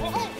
不后。